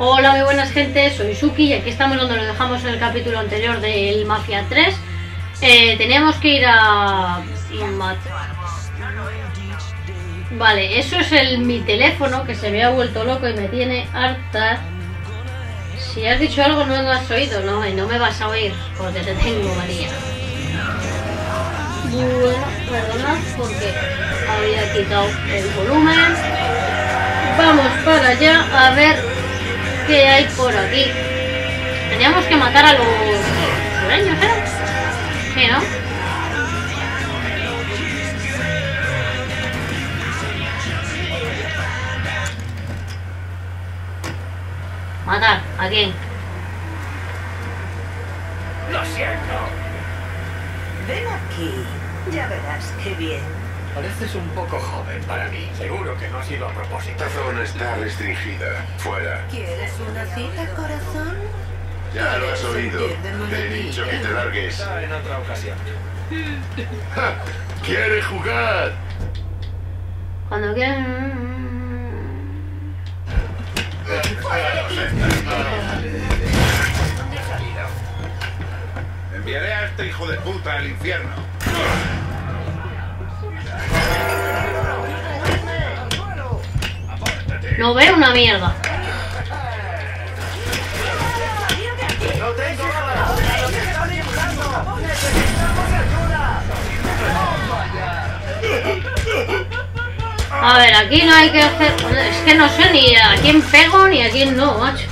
Hola, muy buenas gente, soy Suki y aquí estamos donde lo dejamos en el capítulo anterior del Mafia 3. Eh, teníamos que ir a... Vale, eso es el, mi teléfono que se me ha vuelto loco y me tiene harta. Si has dicho algo no lo has oído, no, y no me vas a oír porque te tengo, María. Bueno, porque había quitado el volumen. Vamos para allá a ver qué hay por aquí. Teníamos que matar a los sureños, ¿eh? Sí, ¿no? Matar, ¿a quién? Lo siento. Ven aquí. Ya verás qué bien. Pareces un poco joven para mí. Seguro que no ha sido a propósito. Esta zona está restringida. Fuera. ¿Quieres una cita, corazón? Ya lo has oído. Te he dicho que te largues. Quizá en otra ocasión. ¡Ja! ¡Quiere jugar! Cuando quieran... ¿Dónde has salido? Enviaré a este hijo de puta al infierno. No veo una mierda. A ver, aquí no hay que hacer... Es que no sé ni a quién pego ni a quién no, macho.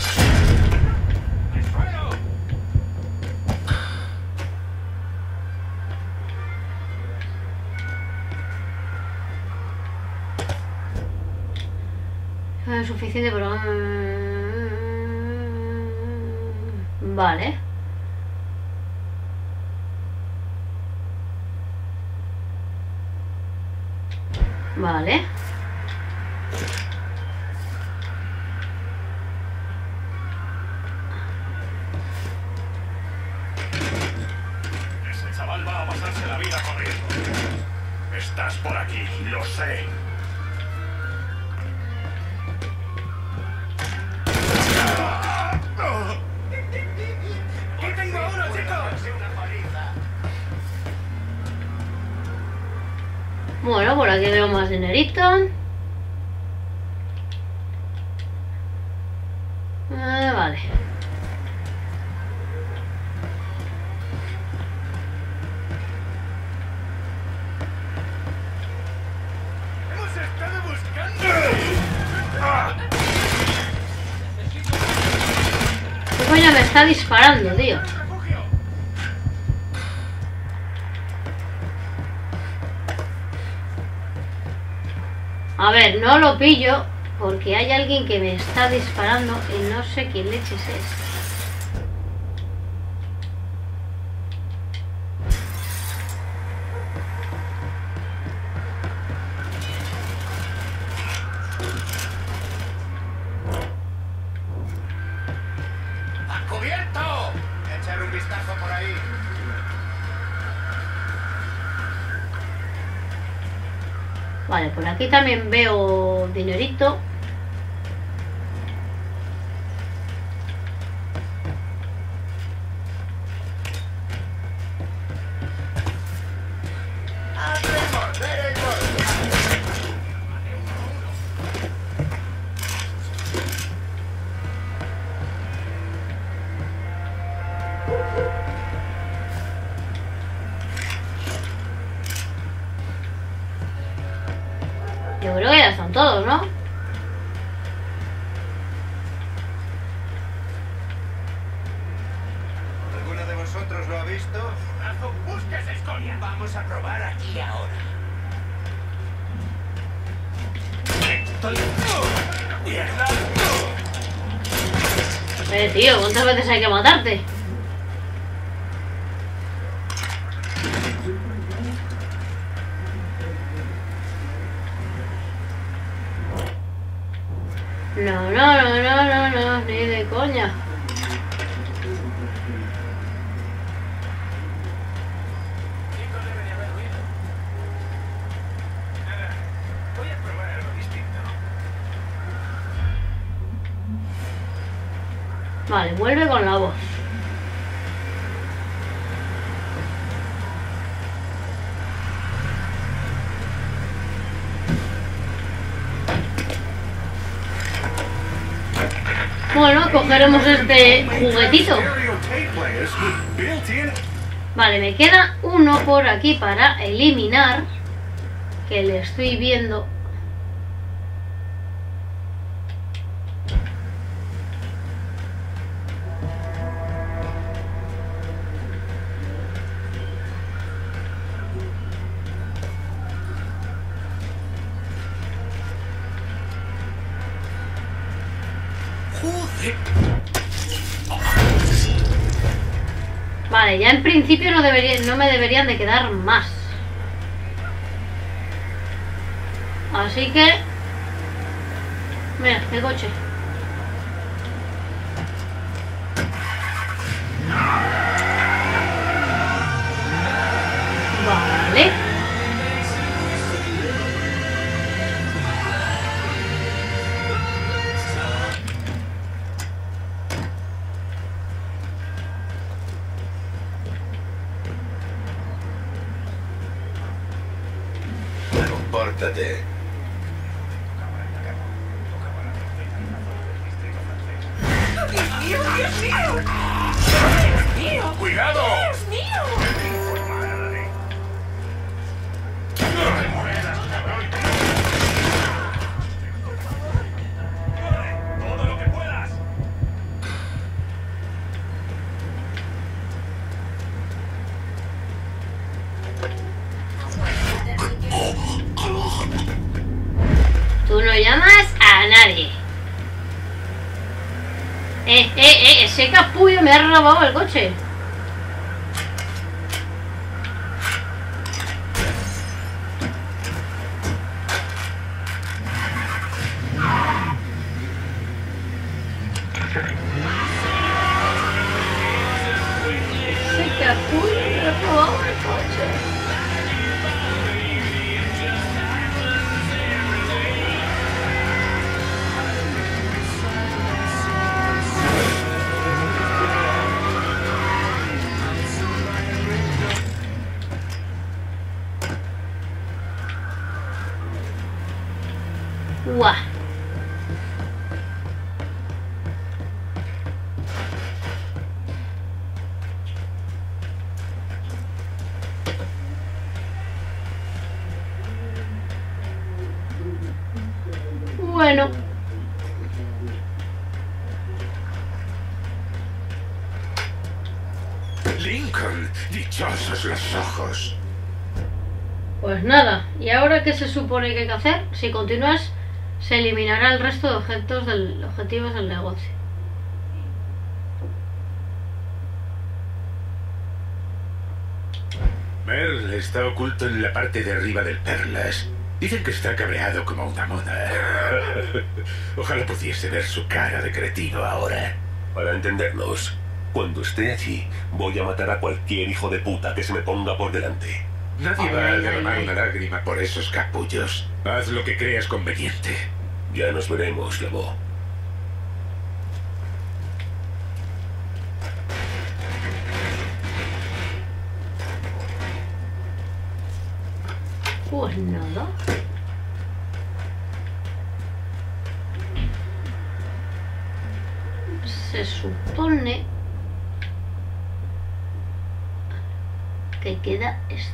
Es suficiente, pero... Vale. Vale. Ese chaval va a pasarse la vida corriendo. Estás por aquí, lo sé. Aquí veo más dinerito. Eh, vale. ¡Hemos estado buscando! ¿Qué coño me está disparando, tío? Ver, no lo pillo porque hay alguien que me está disparando y no sé quién leches es. Por aquí también veo dinerito. Ya están todos, ¿no? ¿Alguno de vosotros lo ha visto? ¡Azu, busca esa escoria! Vamos a probar aquí ahora. Estoy... ¡Mierda! Eh, tío, ¿cuántas veces hay que matarte? No, no, no, no, no, no, ni de coña. Chicos deben de haber huido. Nada, voy a probar algo distinto. Vale, vuelve con la voz. Bueno, cogeremos este juguetito. Vale, me queda uno por aquí para eliminar. Que le estoy viendo. Vale, ya en principio no, no me deberían de quedar más. Así que... Mira, el coche. Capullo me ha robado el coche. Guau. Bueno, Lincoln, dichosos los ojos. pues nada. ¿Y ahora qué se supone que hay que hacer? Si continúas, se eliminará el resto de objetos del, objetivos del negocio. Merle está oculto en la parte de arriba del Perlas. Dicen que está cabreado como una mona. Ojalá pudiese ver su cara de cretino ahora. Para entendernos, cuando esté allí, voy a matar a cualquier hijo de puta que se me ponga por delante. Nadie Ay, va a ay, ay, derramar una lágrima por esos capullos. Haz lo que creas conveniente. Ya nos veremos, Labo. Pues nada. Se supone que queda este.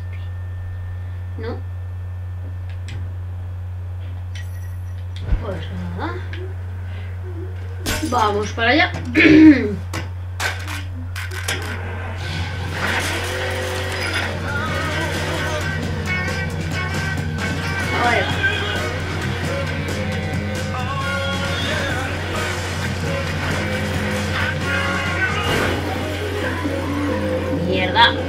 ¿No? Pues nada. Vamos para allá. Mierda.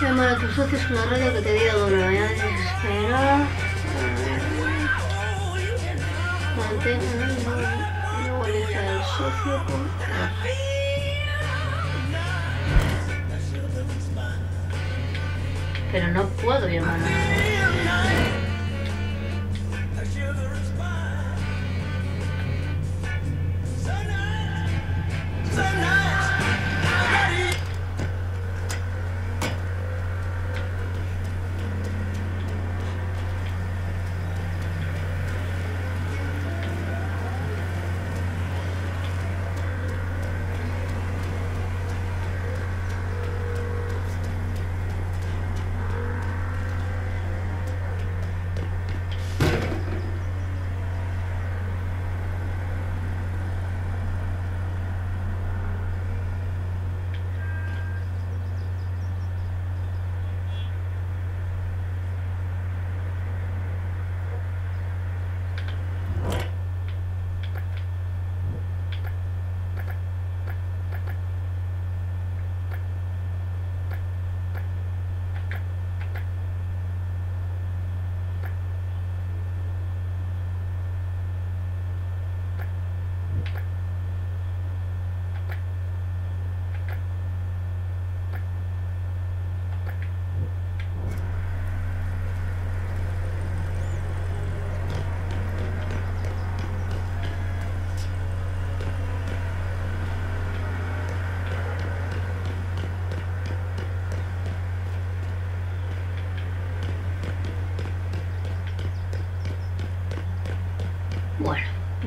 Llamar a tus con la radio que te diga dónde vayas a esperar. Mantén. Luego elige al socio con Pero no puedo llamar a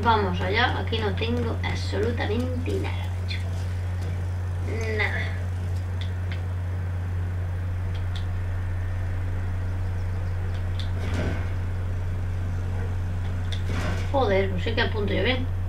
vamos allá. Aquí no tengo absolutamente nada, macho. Nada. Joder, no sé qué apunto yo bien.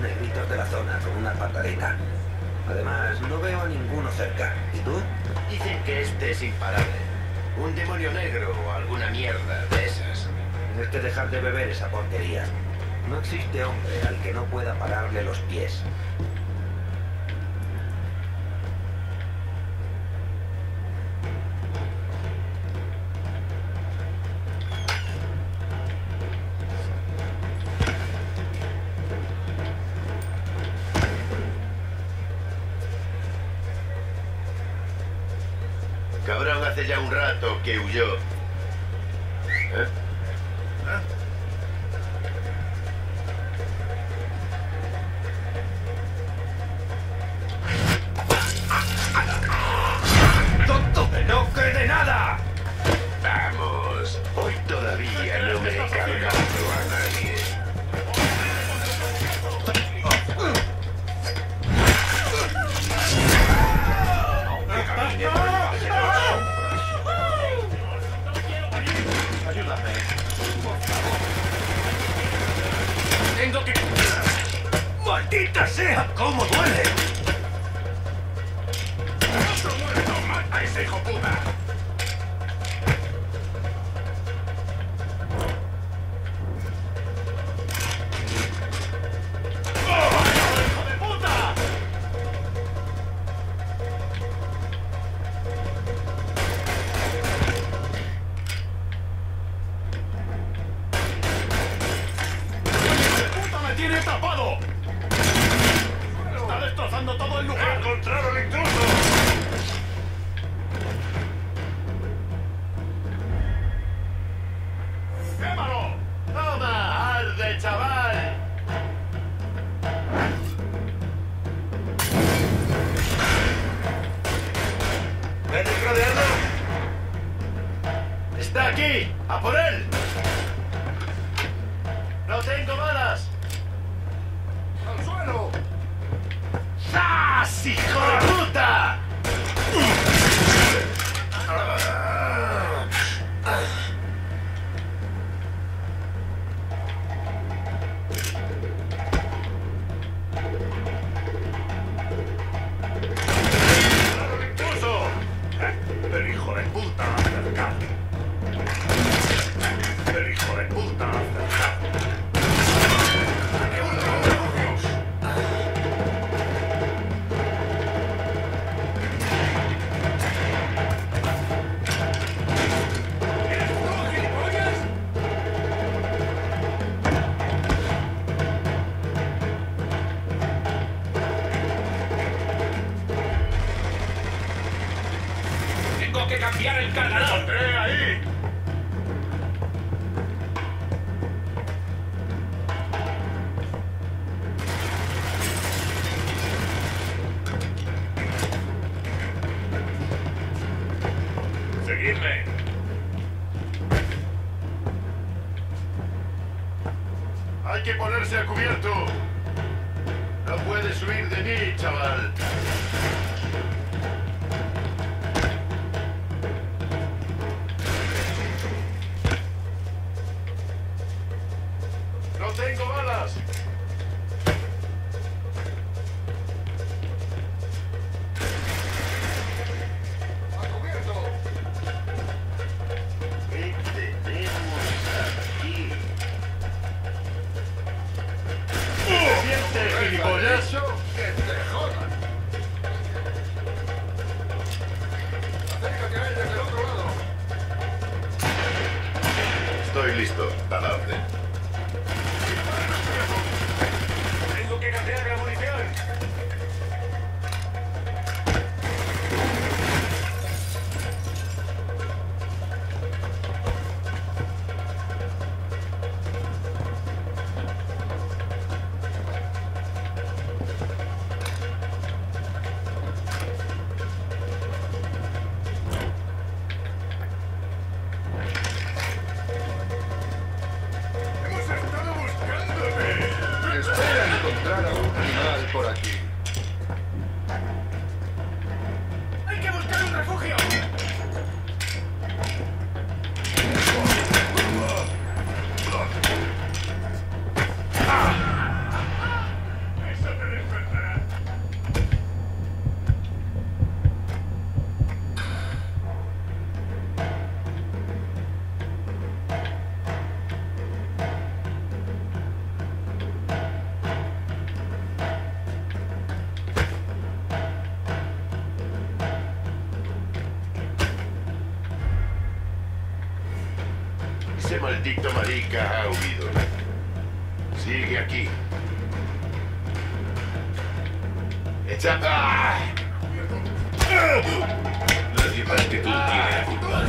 Negritos de la zona con una patadita. Además, no veo a ninguno cerca. ¿Y tú? Dicen que este es imparable. Un demonio negro o alguna mierda de esas. Tienes que dejar de beber esa porquería. No existe hombre al que no pueda pararle los pies. Un rato que chaval. ¿Ven dentro de ¡Está aquí! ¡A por él! ¡No tengo encargará. ahí! por aquí. chica ha huido. Sigue aquí. Echa... ¡Ah! Nadie más que tú tiene la culpa.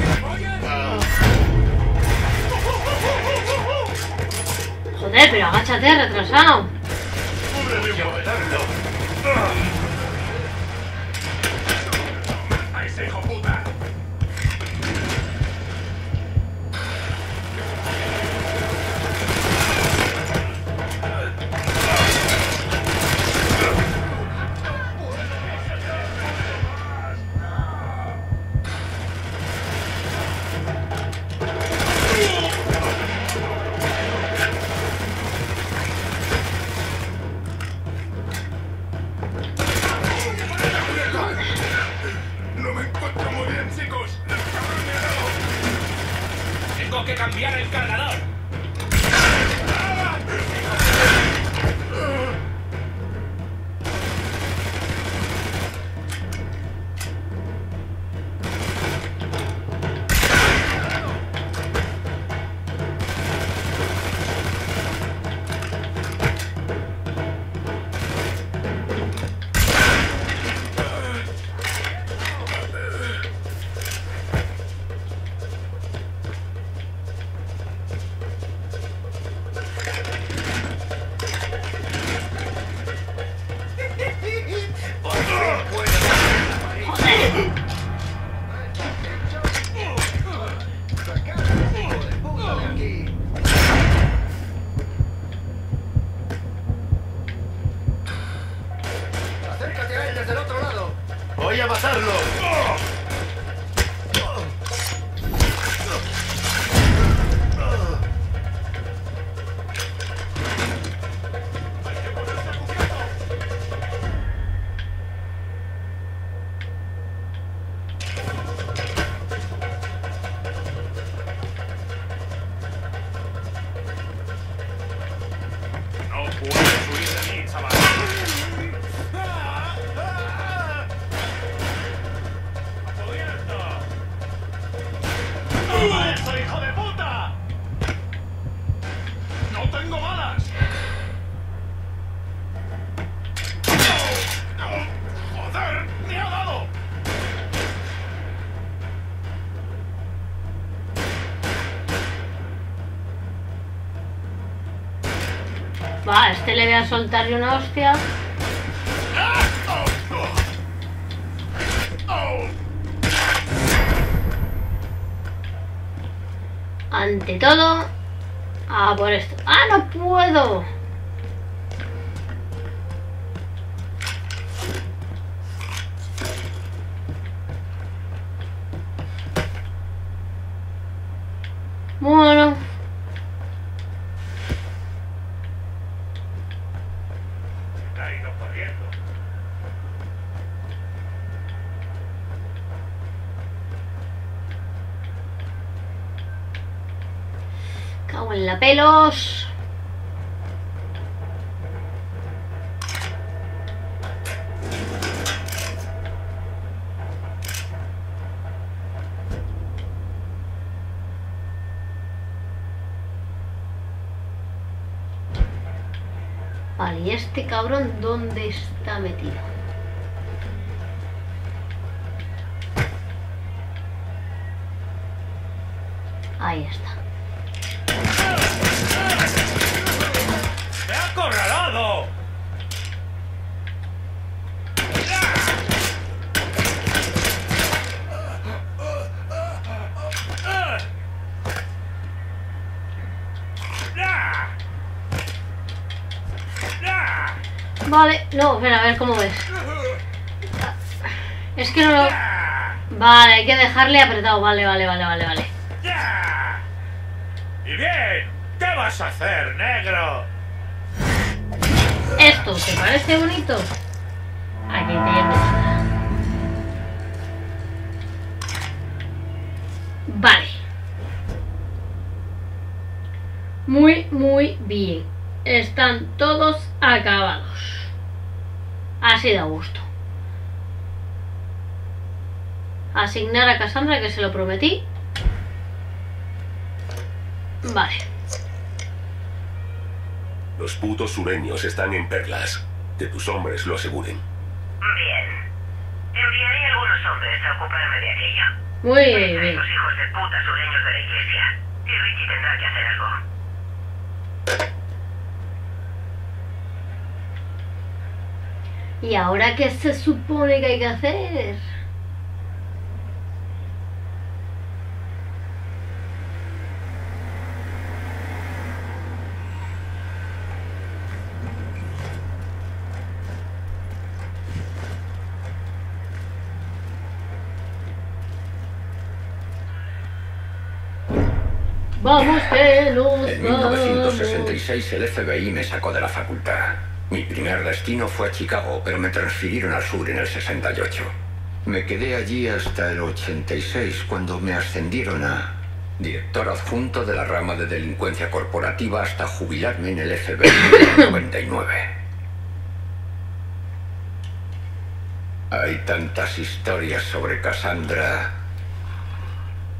Joder, pero agáchate, retrasado. ¡A ese hijo puta! Puedes a soltarle una hostia. Ante todo, a por esto. ¡Ah, no puedo! Bueno, Ha ido corriendo. Cago en la pelos. ¿y este cabrón dónde está metido? Ahí está. Vale, no, espera, a ver cómo ves. Es que no lo... Vale, hay que dejarle apretado. Vale, vale, vale, vale, vale. ¿Y bien? ¿Qué vas a hacer, negro? ¿Esto te parece bonito? Aquí tienes. Vale. Muy, muy bien. Están todos acabados. Así da gusto. Asignar a Cassandra, que se lo prometí. Vale. Los putos sureños están en perlas. Que tus hombres lo aseguren. Bien. Enviaré algunos hombres a ocuparme de aquello. Muy bien. hijos de puta sureños de la iglesia. Y Richie tendrá que hacer algo. ¿Y ahora qué se supone que hay que hacer? Vamos que nos En vamos. 1966 el FBI me sacó de la facultad. Mi primer destino fue a Chicago, pero me transfirieron al sur en el 68. Me quedé allí hasta el 86, cuando me ascendieron a director adjunto de la rama de delincuencia corporativa hasta jubilarme en el FBI en el 99. Hay tantas historias sobre Cassandra.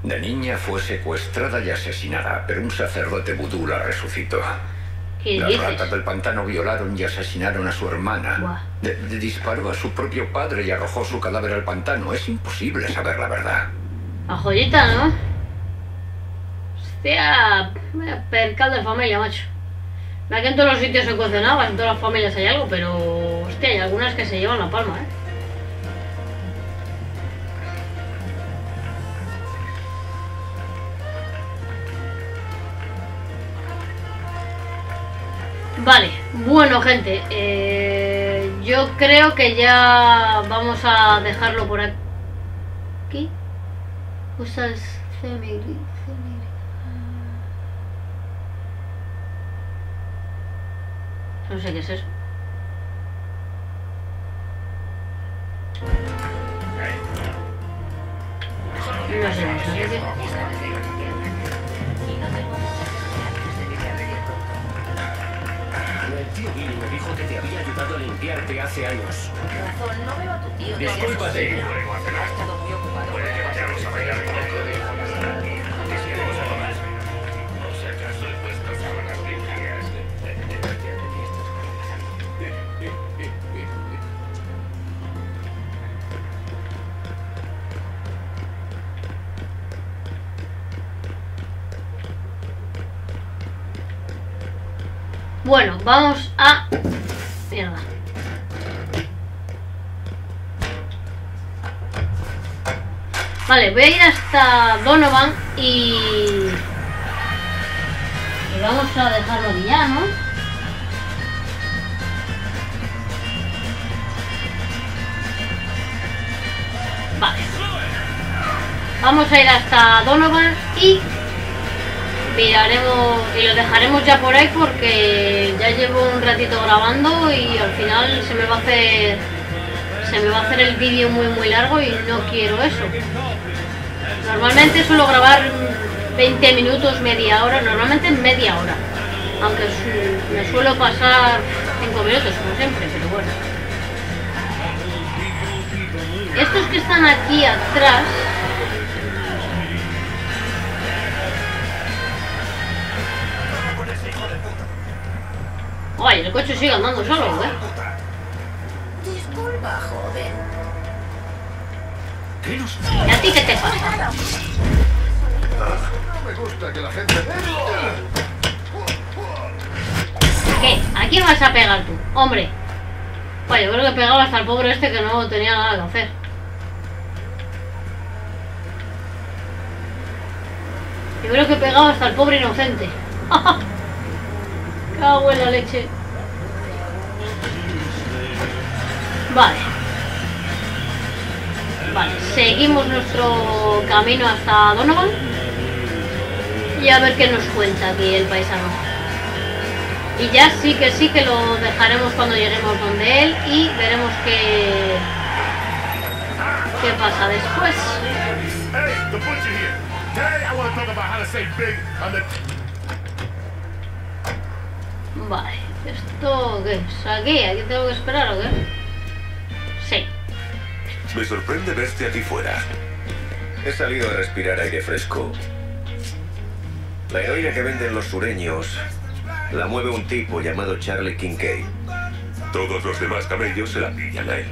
De niña fue secuestrada y asesinada, pero un sacerdote vudú la resucitó. ¿Qué Las dices? ratas del pantano violaron y asesinaron a su hermana. De- de- disparó a su propio padre y arrojó su cadáver al pantano. Es imposible saber la verdad. La joyita, ¿no? Hostia, percal de familia, macho. Mira que en todos los sitios se cuecen en todas las familias hay algo, pero... Hostia, hay algunas que se llevan la palma, ¿eh? Vale, bueno gente, eh, yo creo que ya vamos a dejarlo por aquí. Usas. No sé qué es eso. No sé, no sé qué. Tío Billy me dijo que te había ayudado a limpiarte hace años. Razón, no veo a tu tío. Discúlpate. semanas. Ha estado muy ocupado. Puede llevarnos a bailar un poco de ¿Qué si queremos algo más? O si acaso he puesto sábanas limpias. Bueno, vamos Vale, voy a ir hasta Donovan y... Y vamos a dejarlo ya, ¿no? Vale. Vamos a ir hasta Donovan y miraremos y lo dejaremos ya por ahí porque ya llevo un ratito grabando y al final se me va a hacer se me va a hacer el vídeo muy muy largo y no quiero eso. Normalmente suelo grabar 20 minutos, media hora, normalmente media hora. Aunque me suelo pasar 5 minutos como siempre, pero bueno. Estos que están aquí atrás Ay, el coche sigue andando solo, ¿eh? Disculpa, joven. ¿Qué nos ¿Y a ti qué te pasa? No me gusta que la gente... ¿Qué? ¿A quién vas a pegar tú? Hombre. Pues yo creo que pegaba hasta el pobre este que no tenía nada que hacer. Yo creo que pegaba hasta el pobre inocente. Cago en la leche. Vale. Vale, seguimos nuestro camino hasta Donovan. Y a ver qué nos cuenta aquí el paisano. Y ya sí que sí que lo dejaremos cuando lleguemos donde él y veremos qué, qué pasa después. Vale, ¿esto qué es? ¿Aquí? ¿Aquí tengo que esperar o qué? Me sorprende verte aquí fuera. He salido a respirar aire fresco. La heroína que venden los sureños la mueve un tipo llamado Charlie Kincaid. Todos los demás camellos se la pillan a él.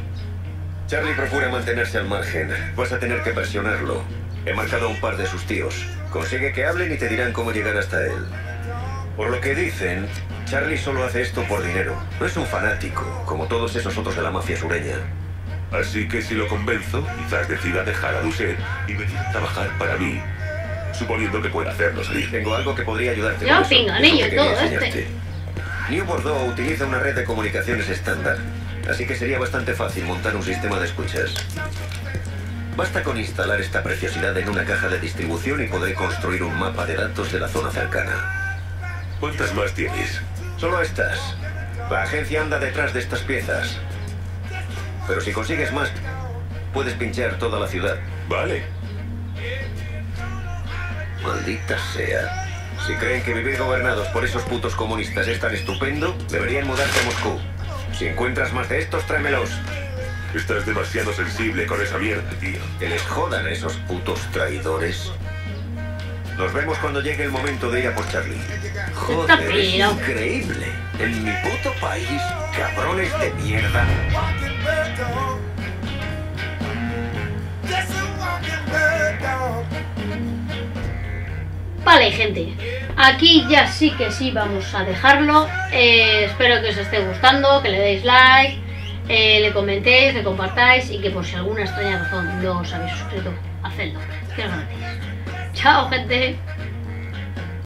Charlie procura mantenerse al margen. Vas a tener que presionarlo. He marcado a un par de sus tíos. Consigue que hablen y te dirán cómo llegar hasta él. Por lo que dicen, Charlie solo hace esto por dinero. No es un fanático, como todos esos otros de la mafia sureña. Así que si lo convenzo, quizás decida dejar a Lucet y venir a trabajar para mí. Suponiendo que pueda hacerlo salir. Tengo algo que podría ayudarte. Lo que todo este. New Bordeaux utiliza una red de comunicaciones estándar, así que sería bastante fácil montar un sistema de escuchas. Basta con instalar esta preciosidad en una caja de distribución y podré construir un mapa de datos de la zona cercana. ¿Cuántas más tienes? Solo estas. La agencia anda detrás de estas piezas. Pero si consigues más, puedes pinchar toda la ciudad. Vale. Maldita sea. Si creen que vivir gobernados por esos putos comunistas es tan estupendo, deberían mudarse a Moscú. Si encuentras más de estos, tráemelos. Estás demasiado sensible con esa mierda, tío. Que les jodan a esos putos traidores. Nos vemos cuando llegue el momento de ir a por Charlie. Joder, es increíble. En mi puto país, cabrones de mierda. Vale, gente. Aquí ya sí que sí vamos a dejarlo. Eh, espero que os esté gustando, que le deis like, eh, le comentéis, le compartáis y que por si alguna extraña razón no os habéis suscrito, hacedlo. Que gratis. Chao, gente.